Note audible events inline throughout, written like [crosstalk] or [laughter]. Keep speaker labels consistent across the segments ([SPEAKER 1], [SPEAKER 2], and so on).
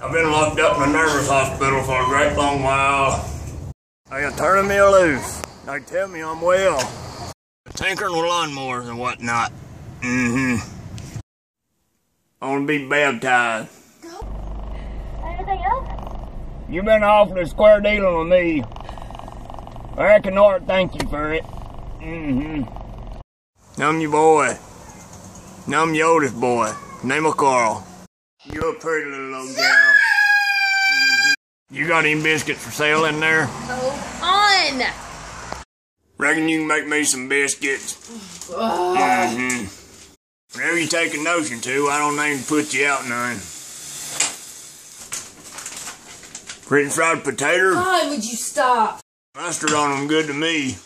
[SPEAKER 1] I've been locked up in a nervous hospital for a great long while. They are turning me loose. They tell me I'm well. Tinkering with lawnmowers and whatnot. Mm-hmm. I want to be baptized.
[SPEAKER 2] Anything else?
[SPEAKER 1] You've been awfully square dealing with me. I reckon Art thank you for it. Mm-hmm. I'm your boy. I'm your oldest boy. Name of Karl. You're a pretty little old gal. Mhm. You got any biscuits for sale in there?
[SPEAKER 2] Hold on.
[SPEAKER 1] Reckon you can make me some biscuits. Mm-hmm. Whenever you take a notion to, I don't aim to put you out none. French fried potato?
[SPEAKER 2] God, would you stop?
[SPEAKER 1] Mustard on them good to me.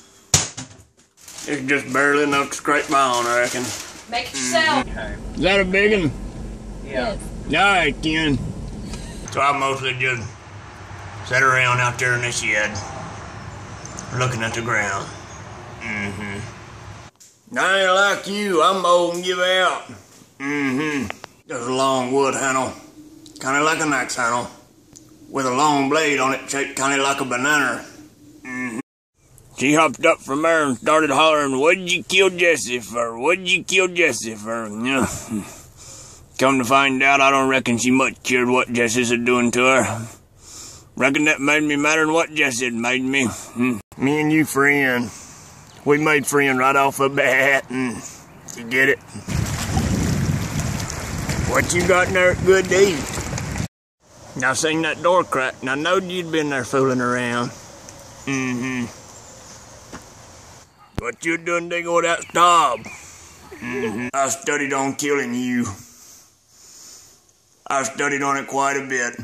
[SPEAKER 1] It's just barely enough to scrape by on, I reckon.
[SPEAKER 2] Make it yourself.
[SPEAKER 1] Is that a big one?
[SPEAKER 2] Yes.
[SPEAKER 1] Alright, Ken. So I mostly just sat around out there in the shed, looking at the ground. Mm-hmm. I ain't like you. I'm old and give out. Mm-hmm. There's a long wood handle, kind of like an axe handle, with a long blade on it shaped kind of like a banana. Mm-hmm. She hopped up from there and started hollering, What'd you kill Jesse for? What'd you kill Jesse for? [laughs] Come to find out, I don't reckon she much cared what Jesse's a doing to her. Reckon that made me madder than what Jesse had made me. Hmm. Me and you friend. We made friend right off the bat, and you get it? What you got in there good to eat? I seen that door crack, and I knowed you'd been there fooling around. Mm-hmm. What you doing digging with that stub? Mm-hmm. I studied on killing you. I studied on it quite a bit.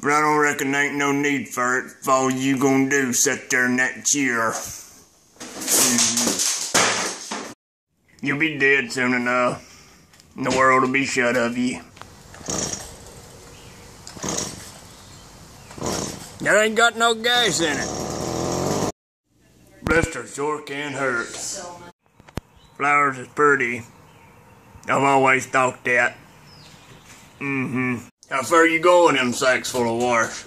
[SPEAKER 1] But I don't reckon there ain't no need for it. If all you gonna do, sit there in that chair. You'll be dead soon enough. And the world will be shut of you. That ain't got no gas in it. Blister sure can hurt. Flowers is pretty. I've always thought that. Mm-hmm. How far you going, them sacks full of wash?